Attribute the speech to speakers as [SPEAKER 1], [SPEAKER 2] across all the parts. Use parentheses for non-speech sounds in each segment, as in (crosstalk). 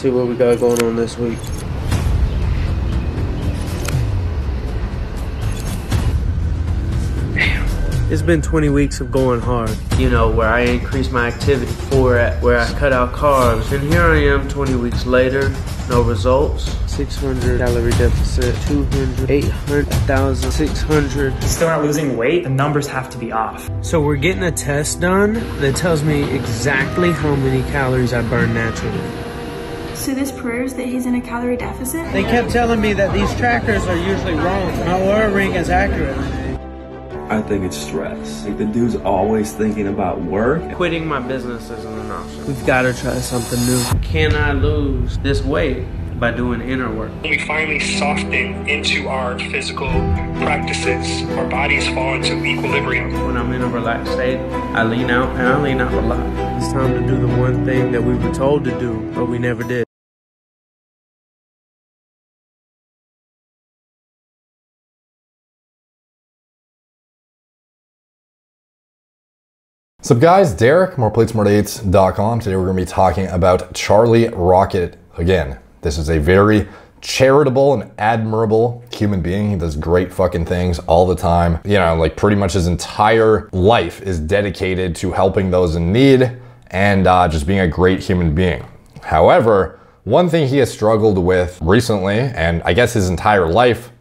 [SPEAKER 1] See what we got going on this week. It's been 20 weeks of going hard. You know, where I increase my activity, or at where I cut out carbs. And here I am 20 weeks later, no results. 600 calorie deficit, 200, 800, 1,000, 600.
[SPEAKER 2] Still not losing weight, the numbers have to be off.
[SPEAKER 1] So we're getting a test done that tells me exactly how many calories I burn naturally.
[SPEAKER 3] So this proves that he's in a calorie deficit?
[SPEAKER 1] They kept telling me that these trackers are usually wrong. My Oura ring is accurate.
[SPEAKER 4] I think it's stress. Like the dude's always thinking about work.
[SPEAKER 1] Quitting my business isn't an option. We've got to try something new. Can I lose this weight by doing inner work?
[SPEAKER 5] When we finally soften into our physical practices, our bodies fall into equilibrium.
[SPEAKER 1] When I'm in a relaxed state, I lean out and I lean out a lot. It's time to do the one thing that we were told to do, but we never did.
[SPEAKER 6] What's up guys, Derek, moreplates.moredates.com. Today we're going to be talking about Charlie Rocket again. This is a very charitable and admirable human being. He does great fucking things all the time. You know, like pretty much his entire life is dedicated to helping those in need and uh, just being a great human being. However, one thing he has struggled with recently, and I guess his entire life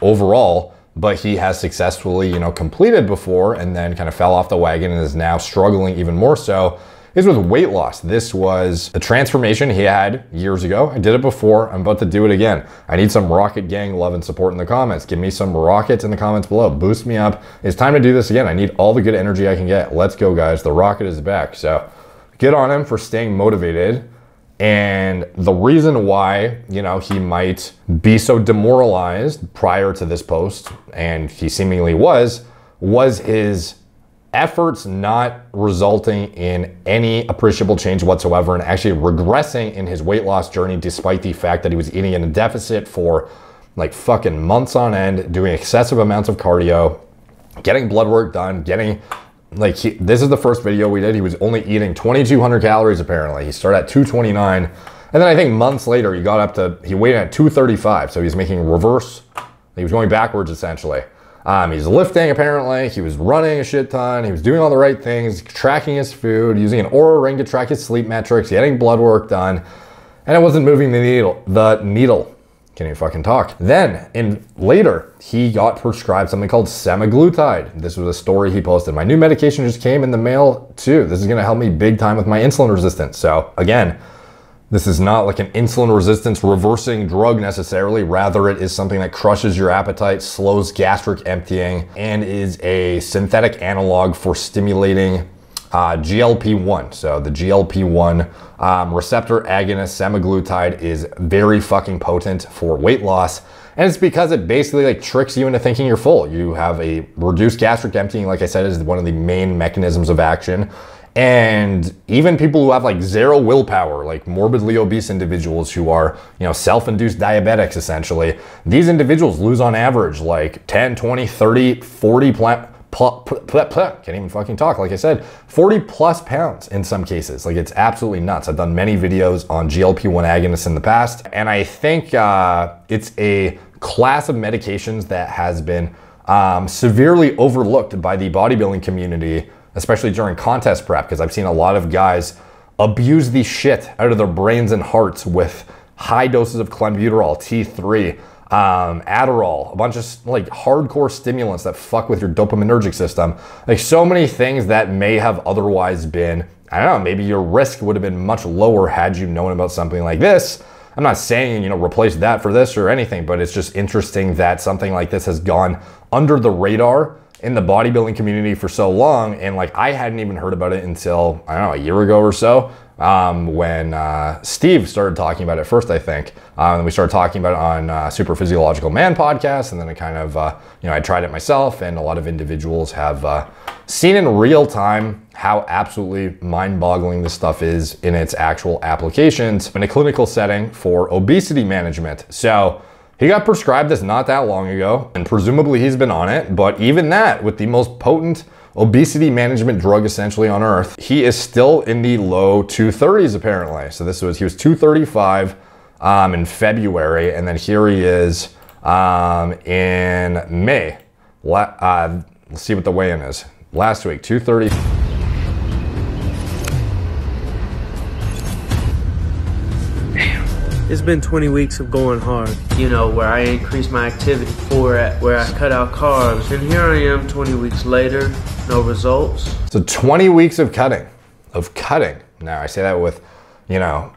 [SPEAKER 6] overall, but he has successfully, you know, completed before and then kind of fell off the wagon and is now struggling even more so is with weight loss. This was a transformation he had years ago. I did it before. I'm about to do it again. I need some Rocket Gang love and support in the comments. Give me some rockets in the comments below. Boost me up. It's time to do this again. I need all the good energy I can get. Let's go, guys. The rocket is back. So get on him for staying motivated. And the reason why, you know, he might be so demoralized prior to this post, and he seemingly was, was his efforts not resulting in any appreciable change whatsoever and actually regressing in his weight loss journey despite the fact that he was eating in a deficit for like fucking months on end, doing excessive amounts of cardio, getting blood work done, getting like he, this is the first video we did. He was only eating 2,200 calories apparently. He started at 229. And then I think months later, he got up to, he weighed at 235. So he's making reverse, he was going backwards essentially. Um, he's lifting apparently. He was running a shit ton. He was doing all the right things, tracking his food, using an Oura ring to track his sleep metrics, getting blood work done. And it wasn't moving the needle, the needle. Can't even fucking talk. Then, in later, he got prescribed something called semaglutide. This was a story he posted. My new medication just came in the mail too. This is gonna help me big time with my insulin resistance. So again, this is not like an insulin resistance reversing drug necessarily. Rather, it is something that crushes your appetite, slows gastric emptying, and is a synthetic analog for stimulating uh, GLP-1. So the GLP-1 um, receptor agonist semaglutide is very fucking potent for weight loss. And it's because it basically like tricks you into thinking you're full. You have a reduced gastric emptying, like I said, is one of the main mechanisms of action. And even people who have like zero willpower, like morbidly obese individuals who are, you know, self-induced diabetics essentially, these individuals lose on average like 10, 20, 30, 40 plant can't even fucking talk. Like I said, 40 plus pounds in some cases. Like it's absolutely nuts. I've done many videos on GLP-1 agonists in the past, and I think uh, it's a class of medications that has been um, severely overlooked by the bodybuilding community, especially during contest prep, because I've seen a lot of guys abuse the shit out of their brains and hearts with high doses of clenbuterol, T3, um, Adderall, a bunch of like hardcore stimulants that fuck with your dopaminergic system. Like so many things that may have otherwise been, I don't know, maybe your risk would have been much lower had you known about something like this. I'm not saying, you know, replace that for this or anything, but it's just interesting that something like this has gone under the radar in the bodybuilding community for so long. And like I hadn't even heard about it until, I don't know, a year ago or so um, when uh, Steve started talking about it first, I think. Um, and we started talking about it on uh, Super Physiological Man podcast, and then I kind of, uh, you know, I tried it myself, and a lot of individuals have uh, seen in real time how absolutely mind-boggling this stuff is in its actual applications in a clinical setting for obesity management. So he got prescribed this not that long ago, and presumably he's been on it, but even that, with the most potent obesity management drug essentially on earth. He is still in the low 230s apparently. So this was, he was 235 um, in February, and then here he is um, in May. La- uh, let's see what the weigh-in is. Last week, 230.
[SPEAKER 1] It's been 20 weeks of going hard, you know, where I increased my activity, or where I cut out carbs, and here I am 20 weeks later, no results.
[SPEAKER 6] So 20 weeks of cutting, of cutting. Now I say that with, you know,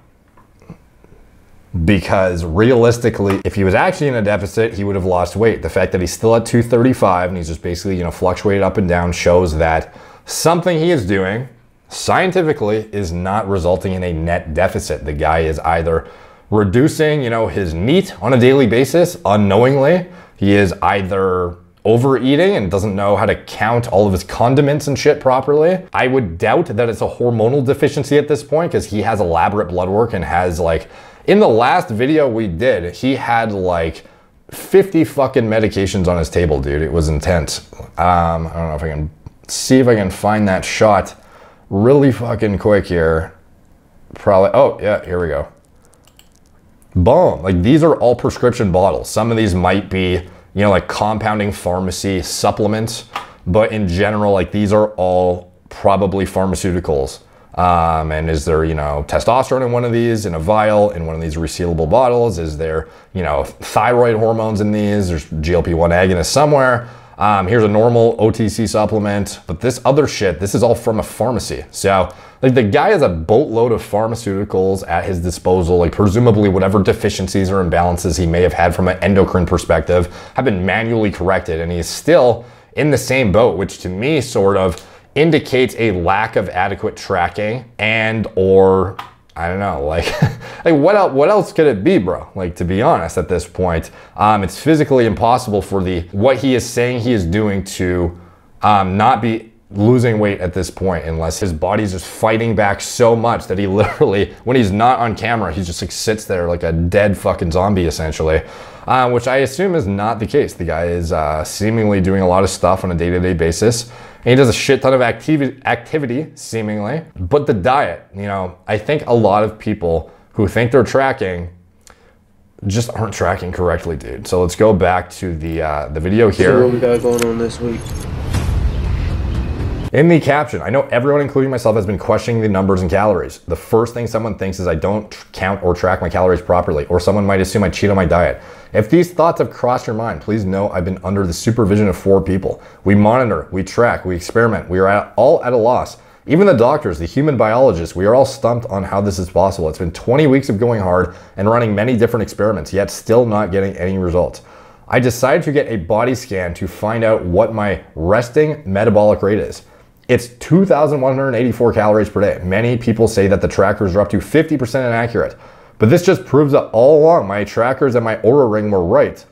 [SPEAKER 6] because realistically, if he was actually in a deficit, he would have lost weight. The fact that he's still at 235 and he's just basically, you know, fluctuated up and down shows that something he is doing scientifically is not resulting in a net deficit. The guy is either reducing, you know, his meat on a daily basis unknowingly. He is either overeating and doesn't know how to count all of his condiments and shit properly. I would doubt that it's a hormonal deficiency at this point because he has elaborate blood work and has like in the last video we did, he had like 50 fucking medications on his table, dude. It was intense. Um, I don't know if I can see if I can find that shot really fucking quick here. Probably, oh yeah, here we go. Boom. Like these are all prescription bottles. Some of these might be, you know, like compounding pharmacy supplements, but in general, like these are all probably pharmaceuticals. Um, and is there, you know, testosterone in one of these in a vial, in one of these resealable bottles? Is there, you know, thyroid hormones in these? There's GLP-1 agonist somewhere. Um, here's a normal OTC supplement, but this other shit, this is all from a pharmacy. So like the guy has a boatload of pharmaceuticals at his disposal, like presumably whatever deficiencies or imbalances he may have had from an endocrine perspective have been manually corrected and he's still in the same boat, which to me sort of indicates a lack of adequate tracking and or I don't know, like, (laughs) like what else? What else could it be, bro? Like, to be honest, at this point, um, it's physically impossible for the what he is saying he is doing to um, not be losing weight at this point, unless his body's just fighting back so much that he (laughs) literally, when he's not on camera, he just like sits there like a dead fucking zombie, essentially. Uh, which I assume is not the case. The guy is uh, seemingly doing a lot of stuff on a day-to-day basis. And he does a shit ton of activity, activity, seemingly. But the diet, you know, I think a lot of people who think they're tracking just aren't tracking correctly, dude. So let's go back to the uh, the video here.
[SPEAKER 1] So what we got going on this week?
[SPEAKER 6] In the caption, I know everyone, including myself, has been questioning the numbers and calories. The first thing someone thinks is I don't count or track my calories properly, or someone might assume I cheat on my diet. If these thoughts have crossed your mind, please know I've been under the supervision of four people. We monitor, we track, we experiment, we are at, all at a loss. Even the doctors, the human biologists, we are all stumped on how this is possible. It's been 20 weeks of going hard and running many different experiments, yet still not getting any results. I decided to get a body scan to find out what my resting metabolic rate is. It's 2,184 calories per day. Many people say that the trackers are up to 50% inaccurate. But this just proves that all along my trackers and my Oura ring were right.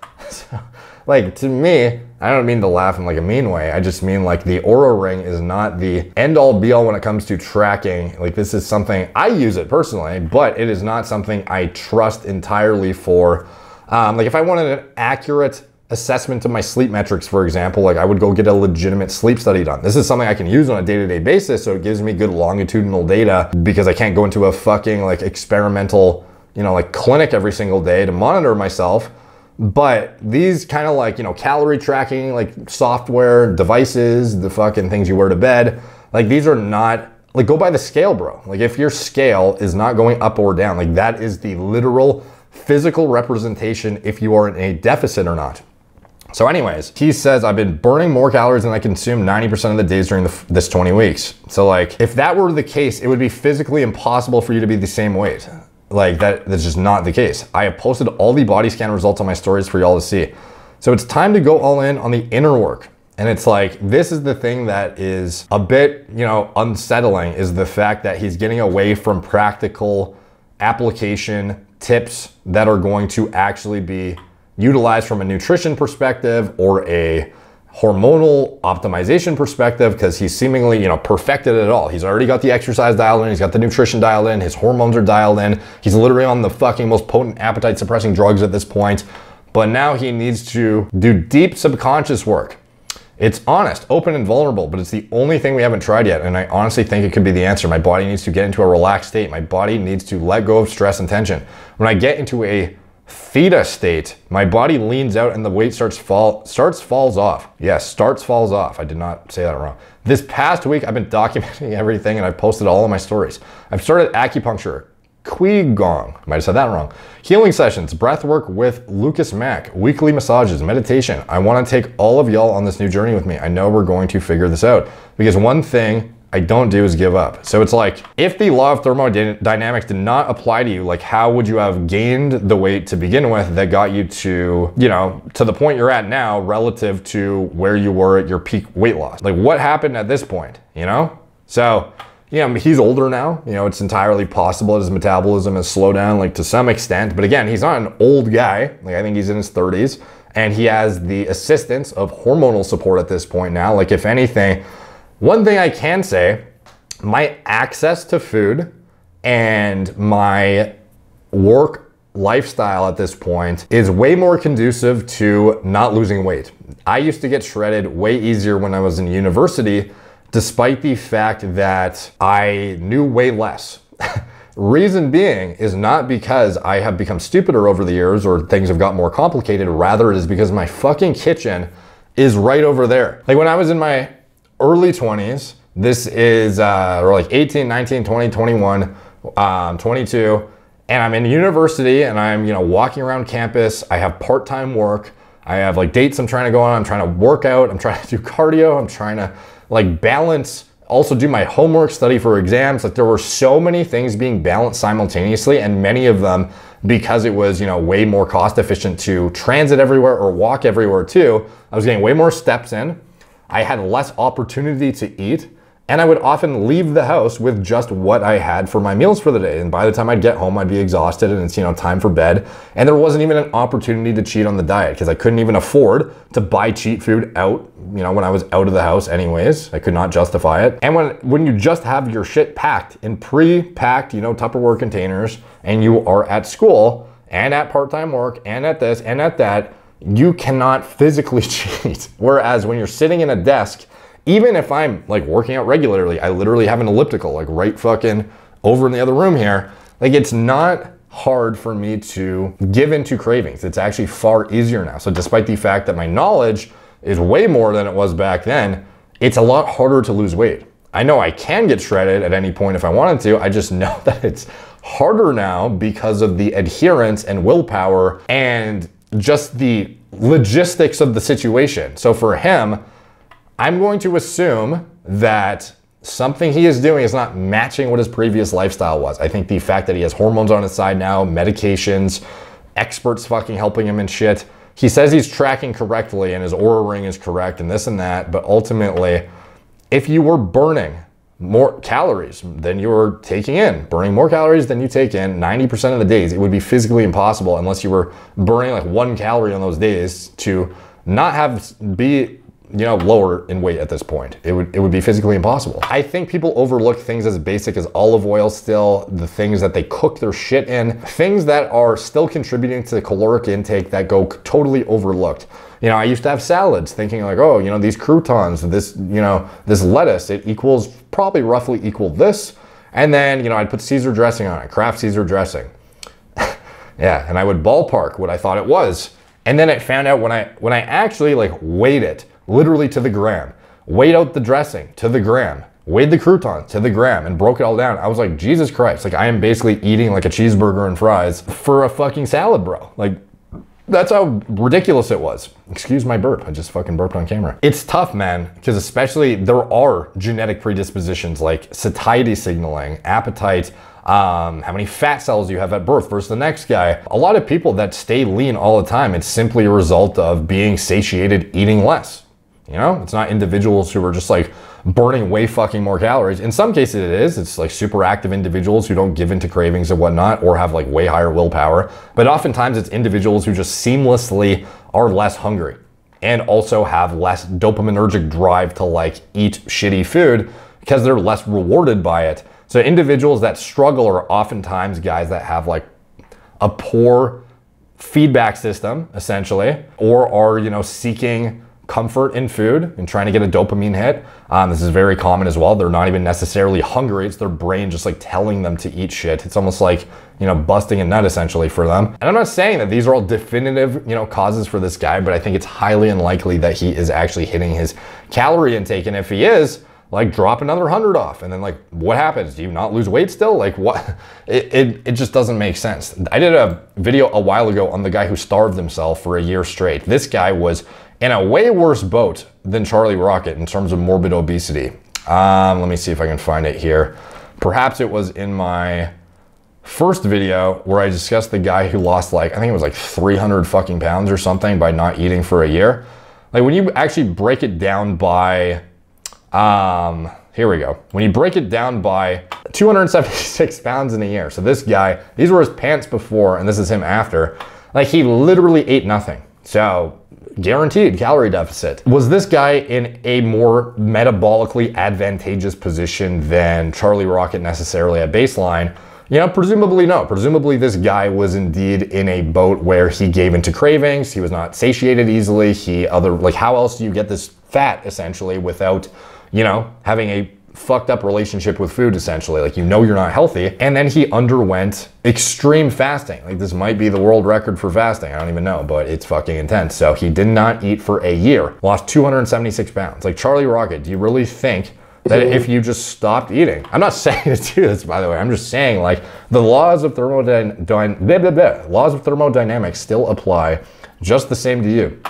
[SPEAKER 6] (laughs) like to me, I don't mean to laugh in like a mean way. I just mean like the Oura ring is not the end all be all when it comes to tracking. Like this is something I use it personally, but it is not something I trust entirely for. Um, like if I wanted an accurate assessment of my sleep metrics, for example, like I would go get a legitimate sleep study done. This is something I can use on a day-to-day basis, so it gives me good longitudinal data because I can't go into a fucking like experimental you know, like clinic every single day to monitor myself. But these kind of like, you know, calorie tracking, like software, devices, the fucking things you wear to bed, like these are not, like go by the scale, bro. Like if your scale is not going up or down, like that is the literal physical representation if you are in a deficit or not. So anyways, he says, I've been burning more calories than I consume 90% of the days during the, this 20 weeks. So like, if that were the case, it would be physically impossible for you to be the same weight. Like that, that's just not the case. I have posted all the body scan results on my stories for y'all to see. So it's time to go all in on the inner work. And it's like, this is the thing that is a bit, you know, unsettling is the fact that he's getting away from practical application tips that are going to actually be utilized from a nutrition perspective or a hormonal optimization perspective because he's seemingly, you know, perfected it all. He's already got the exercise dialed in, he's got the nutrition dialed in, his hormones are dialed in. He's literally on the fucking most potent appetite suppressing drugs at this point. But now he needs to do deep subconscious work. It's honest, open, and vulnerable, but it's the only thing we haven't tried yet. And I honestly think it could be the answer. My body needs to get into a relaxed state. My body needs to let go of stress and tension. When I get into a theta state, my body leans out and the weight starts fall starts falls off. Yes, starts falls off. I did not say that wrong. This past week I've been (laughs) documenting everything and I've posted all of my stories. I've started acupuncture, Qigong, might have said that wrong. Healing sessions, breath work with Lucas Mack, weekly massages, meditation. I want to take all of y'all on this new journey with me. I know we're going to figure this out because one thing I don't do is give up. So it's like, if the law of thermodynamics did not apply to you, like how would you have gained the weight to begin with that got you to, you know, to the point you're at now relative to where you were at your peak weight loss? Like what happened at this point, you know? So, you know, he's older now. You know, it's entirely possible his metabolism has slowed down, like to some extent. But again, he's not an old guy. Like I think he's in his 30s, and he has the assistance of hormonal support at this point now. Like if anything, one thing I can say, my access to food and my work lifestyle at this point is way more conducive to not losing weight. I used to get shredded way easier when I was in university, despite the fact that I knew way less. (laughs) Reason being is not because I have become stupider over the years or things have got more complicated. Rather, it is because my fucking kitchen is right over there. Like when I was in my early 20s. This is uh, or like 18, 19, 20, 21, um, 22. And I'm in university and I'm, you know, walking around campus. I have part-time work. I have like dates I'm trying to go on. I'm trying to work out. I'm (laughs) trying to do cardio. I'm trying to like balance, also do my homework, study for exams. Like there were so many things being balanced simultaneously and many of them because it was, you know, way more cost efficient to transit everywhere or walk everywhere too. I was getting way more steps in. I had less opportunity to eat, and I would often leave the house with just what I had for my meals for the day. And by the time I'd get home, I'd be exhausted and it's, you know, time for bed. And there wasn't even an opportunity to cheat on the diet because I couldn't even afford to buy cheat food out, you know, when I was out of the house anyways. I could not justify it. And when when you just have your shit packed in pre-packed, you know, Tupperware containers and you are at school and at part-time work and at this and at that, you cannot physically (laughs) cheat. Whereas when you're sitting in a desk, even if I'm like working out regularly, I literally have an elliptical like right fucking over in the other room here. Like it's not hard for me to give into cravings. It's actually far easier now. So despite the fact that my knowledge is way more than it was back then, it's a lot harder to lose weight. I know I can get shredded at any point if I wanted to. I just (laughs) know that it's harder now because of the adherence and willpower and just the logistics of the situation. So for him, I'm going to assume that something he is doing is not matching what his previous lifestyle was. I think the fact that he has hormones on his side now, medications, experts fucking helping him and shit. He says he's tracking correctly and his Oura ring is correct and this and that, but ultimately, if you were burning more calories than you're taking in, burning more calories than you take in 90% of the days. It would be physically impossible unless you were burning like one calorie on those days to not have be you know lower in weight at this point. It would it would be physically impossible. I think people overlook things as basic as olive oil still, the things that they cook their shit in, things that are still contributing to the caloric intake that go totally overlooked. You know, I used to have salads thinking like, oh, you know, these croutons, this, you know, this lettuce, it equals probably roughly equal this. And then, you know, I'd put Caesar dressing on it, Kraft Caesar dressing. (laughs) yeah, and I would ballpark what I thought it was. And then I found out when I when I actually like weighed it, literally to the gram, weighed out the dressing to the gram, weighed the crouton to the gram and broke it all down. I was like, Jesus Christ, like I am basically eating like a cheeseburger and fries for a fucking salad, bro. Like that's how ridiculous it was. Excuse my burp. I just fucking burped on camera. It's tough, man, because especially there are genetic predispositions like satiety signaling, appetite, um, how many fat cells you have at birth versus the next guy. A lot of people that stay lean all the time, it's simply a result of being satiated, eating less. You know, it's not individuals who are just like burning way fucking more calories. In some cases, it is. It's like super active individuals who don't give into cravings and whatnot or have like way higher willpower. But oftentimes, it's individuals who just seamlessly are less hungry and also have less dopaminergic drive to like eat shitty food because they're less rewarded by it. So, individuals that struggle are oftentimes guys that have like a poor feedback system essentially or are, you know, seeking comfort in food and trying to get a dopamine hit. Um, this is very common as well. They're not even necessarily hungry. It's their brain just like telling them to eat shit. It's almost like, you know, busting a nut essentially for them. And I'm not saying that these are all definitive, you know, causes for this guy, but I think it's highly unlikely that he is actually hitting his calorie intake. And if he is, like drop another hundred off and then like what happens do you not lose weight still like what (laughs) it, it, it just doesn't make sense i did a video a while ago on the guy who starved himself for a year straight this guy was in a way worse boat than charlie rocket in terms of morbid obesity um, let me see if i can find it here perhaps it was in my first video where i discussed the guy who lost like i think it was like 300 fucking pounds or something by not eating for a year like when you actually break it down by um, here we go. When you break it down by 276 (laughs) pounds in a year. So this guy, these were his pants before, and this is him after. Like he literally ate nothing. So guaranteed calorie deficit. Was this guy in a more metabolically advantageous position than Charlie Rocket necessarily at baseline? You know, presumably no. Presumably this guy was indeed in a boat where he gave into cravings. He was not satiated easily. He other like how else do you get this fat essentially without you know, having a fucked up relationship with food essentially. Like you know you're not healthy. And then he underwent extreme fasting. Like this might be the world record for fasting. I don't even know, but it's fucking intense. So he did not eat for a year, lost 276 pounds. Like Charlie Rocket, do you really think that if you just stopped eating, I'm not (laughs) saying to do this by the way, I'm just saying like the laws of thermodynamics, laws of thermodynamics still apply just the same to you.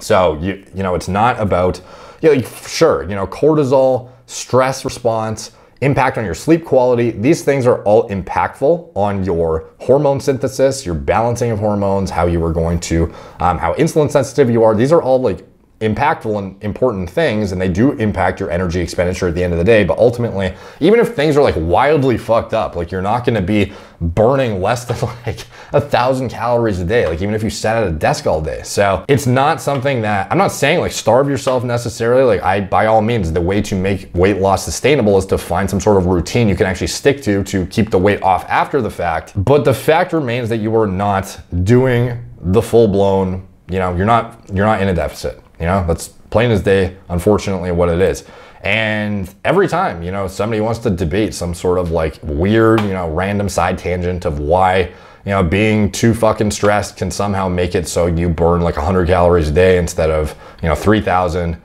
[SPEAKER 6] So you you know it's not about yeah, like, sure, you know, cortisol, stress response, impact on your sleep quality. These things are all impactful on your hormone synthesis, your balancing of hormones, how you are going to, um, how insulin sensitive you are. These are all like impactful and important things and they do impact your energy expenditure at the end of the day. But ultimately even if things are like wildly fucked up like you're not going to be burning less than (laughs) like a thousand calories a day like even if you sat at a desk all day. So it's not something that i'm not saying like starve yourself necessarily. Like i by all means the way to make weight loss sustainable is to find some sort of routine you can actually stick to to keep the weight off after the fact. But the fact remains that you are not doing the full blown you know you're not you're not in a deficit you know, that's plain as day, unfortunately, what it is. And every time, you know, somebody wants to debate some sort of like weird, you know, random side tangent of why, you know, being too fucking stressed can somehow make it so you burn like 100 calories a day instead of, you know, 3,000.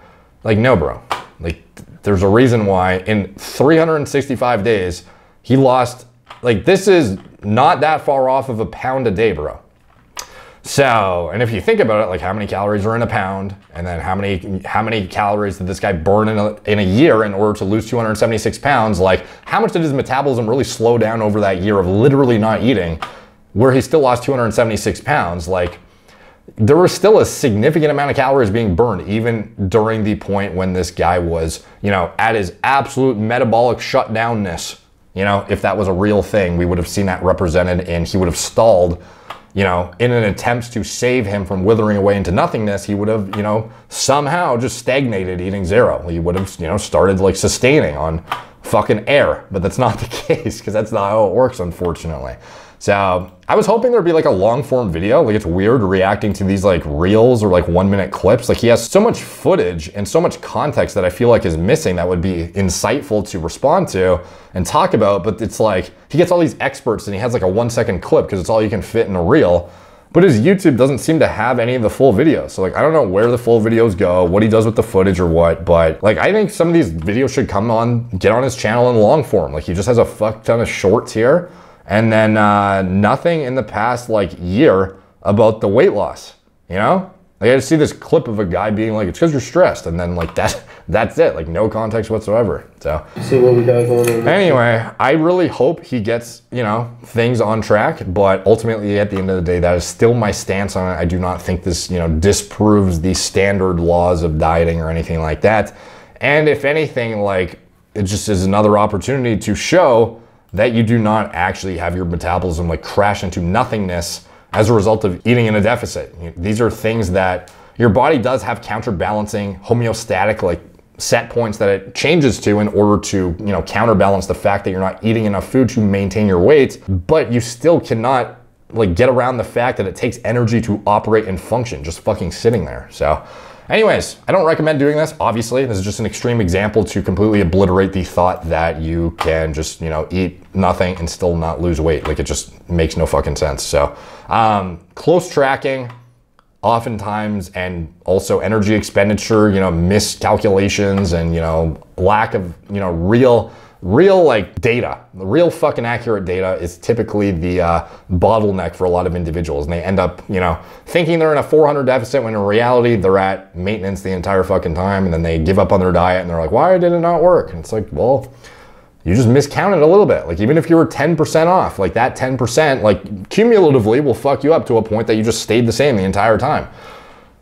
[SPEAKER 6] Like, no, bro. Like, there's a reason why in 365 days, he lost, like, this is not that far off of a pound a day, bro. So, and if you think about it, like how many calories are in a pound, and then how many how many calories did this guy burn in a, in a year in order to lose 276 pounds? Like, how much did his metabolism really slow down over that year of literally not eating, where he still lost 276 pounds? Like, there was still a significant amount of calories being burned, even during the point when this guy was, you know, at his absolute metabolic shutdownness. You know, if that was a real thing, we would have seen that represented, and he would have stalled you know, in an attempt to save him from withering away into nothingness, he would have, you know, somehow just stagnated eating zero. He would have, you know, started like sustaining on fucking air. But that's not (laughs) the case because that's not how it works, unfortunately. So I was hoping there'd be like a long form video. Like it's weird reacting to these like reels or like one minute clips. Like he has so much footage and so much context that I feel like is missing that would be insightful to respond to and talk about. But it's like he gets all these experts and he has like a one second clip because it's all you can fit in a reel. But his YouTube doesn't seem to have any of the full videos. So like I don't know where the full videos go, what he does with the footage or what, but like I think some of these videos should come on, get on his channel in long form. Like he just has a fuck ton of shorts here and then uh, nothing in the past like year about the weight loss. You know, like I just see this clip of a guy being like, "It's because you're stressed," and then like (laughs) that, that's it. Like no context whatsoever. So
[SPEAKER 1] see what we got going on.
[SPEAKER 6] Anyway, I really hope he gets you know things on track, but ultimately at the end of the day, that is still my stance on it. I do not think this you know disproves the standard laws of dieting or anything like that. And if anything, like it just is another opportunity to show that you do not actually have your metabolism like crash into nothingness as a result of eating in a deficit. These are things that your body does have counterbalancing homeostatic like set points that it changes to in order to, you know, counterbalance the fact that you're not eating enough food to maintain your weight, but you still cannot like get around the fact that it takes energy to operate and function just fucking sitting there. So Anyways, I don't recommend doing this. Obviously, this is just an extreme example to completely obliterate the thought that you can just, you know, eat nothing and still not lose weight. Like it just makes no fucking sense. So, um, close tracking, oftentimes, and also energy expenditure, you know, miscalculations and, you know, lack of, you know, real real like data, the real fucking accurate data is typically the uh, bottleneck for a lot of individuals. And they end up, you know, thinking they're in a 400 deficit when in reality they're at maintenance the entire fucking time. And then they give up on their diet and they're like, why did it not work? And it's like, well, you just miscounted a little bit. Like even if you were 10% off, like that 10%, like cumulatively will fuck you up to a point that you just stayed the same the entire time.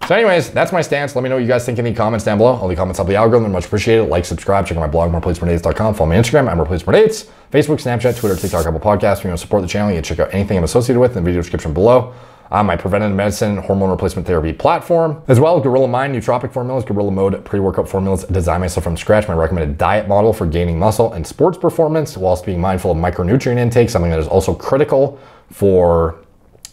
[SPEAKER 6] So anyways, that's my stance. Let me know what you guys think in the comments down below. All the comments help the algorithm. Much appreciated. Like, subscribe, check out my blog, moreplatemordates.com. Follow me on Instagram, I'm moreplatemordates. Facebook, Snapchat, Twitter, TikTok, Apple Podcasts. If you want to support the channel, you can check out anything I'm associated with in the video description below. Um, my preventative medicine, hormone replacement therapy platform, as well as Gorilla Mind nootropic formulas, Gorilla Mode pre-workout formulas, design myself from scratch, my recommended diet model for gaining muscle and sports performance, whilst being mindful of micronutrient intake, something that is also critical for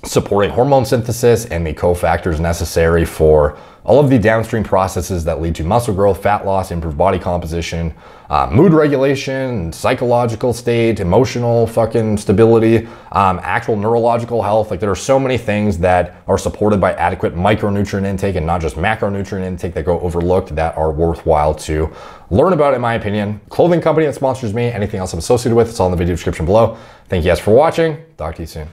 [SPEAKER 6] supporting hormone synthesis and the cofactors necessary for all of the downstream processes that lead to muscle growth, fat loss, improved body composition, uh, mood regulation, psychological state, emotional fucking stability, um, actual neurological health. Like there are so many things that are supported by adequate micronutrient intake and not just macronutrient intake that go overlooked that are worthwhile to learn about, in my opinion. Clothing company that sponsors me, anything else I'm associated with, it's all in the video description below. Thank you guys for watching. Talk to you soon.